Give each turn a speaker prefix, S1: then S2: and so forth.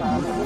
S1: 啊。